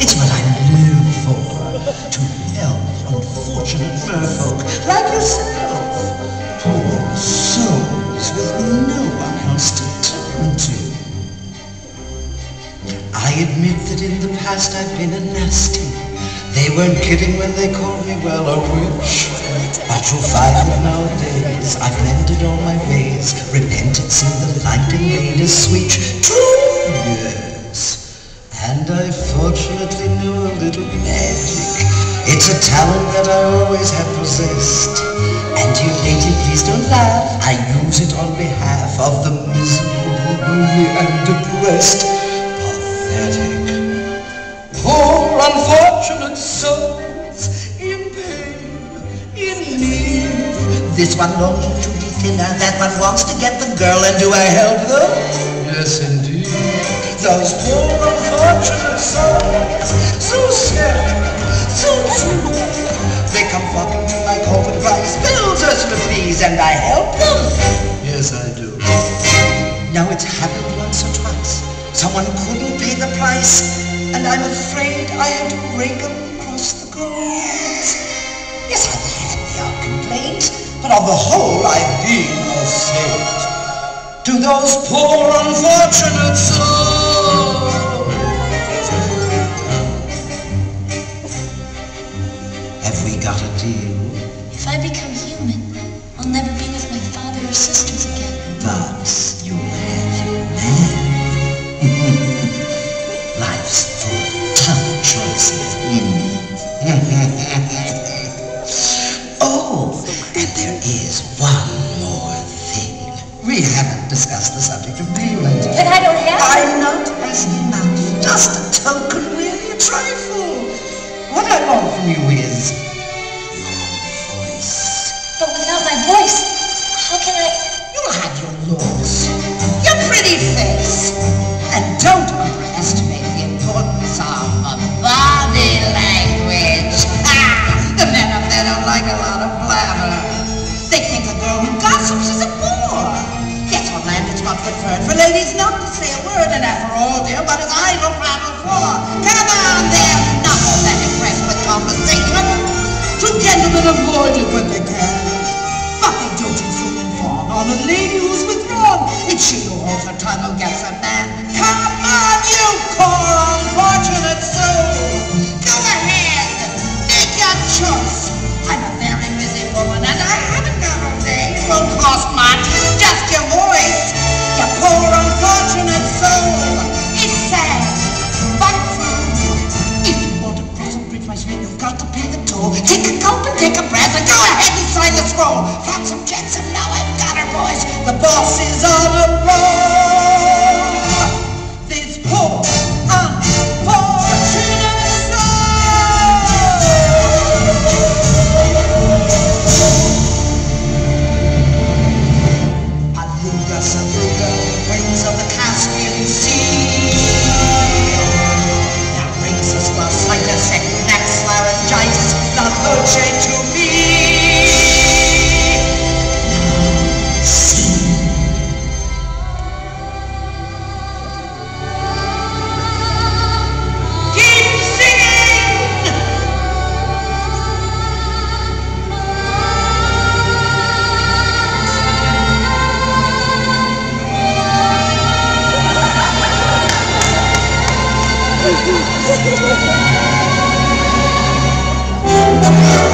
It's what I live for. To help unfortunate merfolk like yourself. Poor souls with no one else to turn to. I admit that in the past I've been a nasty. They weren't kidding when they called me, well, a witch. But you'll find that nowadays I've mended all my ways. Repentance in the light and made us sweet. True, I fortunately know a little magic. It's a talent that I always have possessed. And you lady, please don't laugh. I use it on behalf of the miserable, lonely, and depressed. Pathetic. Poor unfortunate souls in pain, in need. This one longs to be thinner, that one wants to get the girl, and do I help them? Yes, indeed. Those poor unfortunate souls, so sad, so true. They come flocking to my corporate price, bills Ursula please, and I help them. Yes, I do. Now it's happened once or twice. Someone couldn't pay the price, and I'm afraid I had to rake 'em across the coals. Yes, I've had the odd complaint, but on the whole I've been a saint. To those poor unfortunate souls. A deal? If I become human, I'll never be with my father or sisters again. But you'll have your man. Life's full of tough choices. oh, and there is one more thing. We haven't discussed the subject of payment. But I don't have I'm not asking much. Just a token, really, a trifle. What I want from you is voice, how can I... You'll have your looks, your pretty face, and don't underestimate the importance of body language. Ha! The men up there don't like a lot of blabber. They think a girl who gossips is a bore. Yes, on land it's not preferred for ladies not to say a word, and after all, dear, what is idle prattle for? Come on, tunnel gets a man. Come on, you poor unfortunate soul! Go ahead, make your choice. I'm a very busy woman and I haven't got all day. It won't cost much, just your voice. Your poor unfortunate soul. It's sad, but true. If you want to cross the bridge, my friend, you've got to pay the toll. Take a gulp and take a breath and go ahead and sign the scroll. Flotsam, Jetsam now I've got her voice. The boss is on. Thank you.